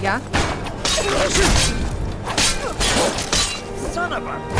Yeah? Son of a...